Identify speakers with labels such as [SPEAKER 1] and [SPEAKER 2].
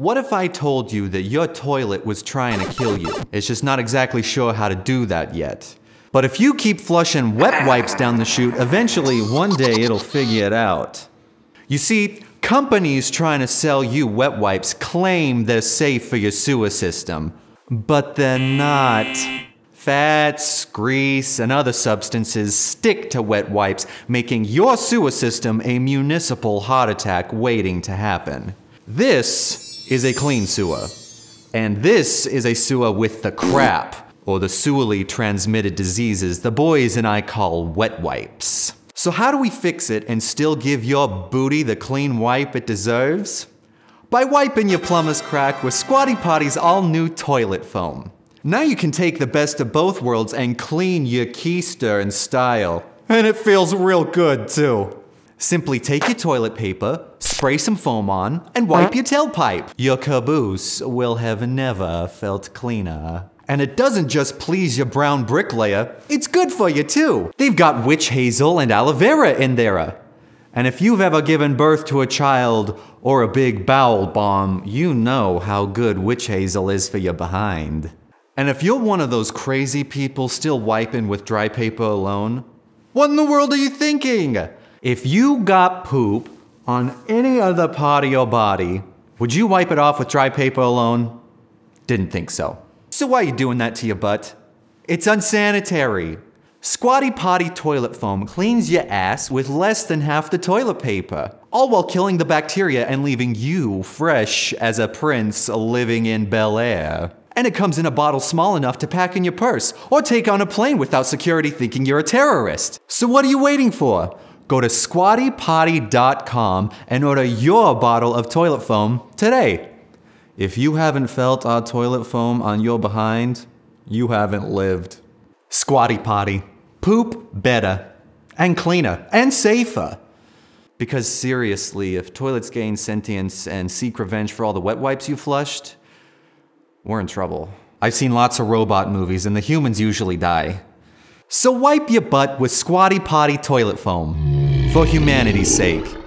[SPEAKER 1] What if I told you that your toilet was trying to kill you? It's just not exactly sure how to do that yet. But if you keep flushing wet wipes down the chute, eventually one day it'll figure it out. You see, companies trying to sell you wet wipes claim they're safe for your sewer system, but they're not. Fats, grease, and other substances stick to wet wipes, making your sewer system a municipal heart attack waiting to happen. This is a clean sewer. And this is a sewer with the crap, or the sewerly transmitted diseases the boys and I call wet wipes. So, how do we fix it and still give your booty the clean wipe it deserves? By wiping your plumber's crack with Squatty Potty's all new toilet foam. Now you can take the best of both worlds and clean your keister in style. And it feels real good too. Simply take your toilet paper, spray some foam on, and wipe your tailpipe. Your caboose will have never felt cleaner. And it doesn't just please your brown bricklayer, it's good for you too. They've got witch hazel and aloe vera in there. And if you've ever given birth to a child or a big bowel bomb, you know how good witch hazel is for your behind. And if you're one of those crazy people still wiping with dry paper alone, what in the world are you thinking? If you got poop on any other part of your body, would you wipe it off with dry paper alone? Didn't think so. So why are you doing that to your butt? It's unsanitary. Squatty Potty toilet foam cleans your ass with less than half the toilet paper, all while killing the bacteria and leaving you fresh as a prince living in Bel Air. And it comes in a bottle small enough to pack in your purse or take on a plane without security thinking you're a terrorist. So what are you waiting for? Go to squattypotty.com and order your bottle of toilet foam today. If you haven't felt our toilet foam on your behind, you haven't lived. Squatty Potty. Poop better, and cleaner, and safer. Because seriously, if toilets gain sentience and seek revenge for all the wet wipes you flushed, we're in trouble. I've seen lots of robot movies, and the humans usually die. So wipe your butt with Squatty Potty toilet foam. For humanity's sake.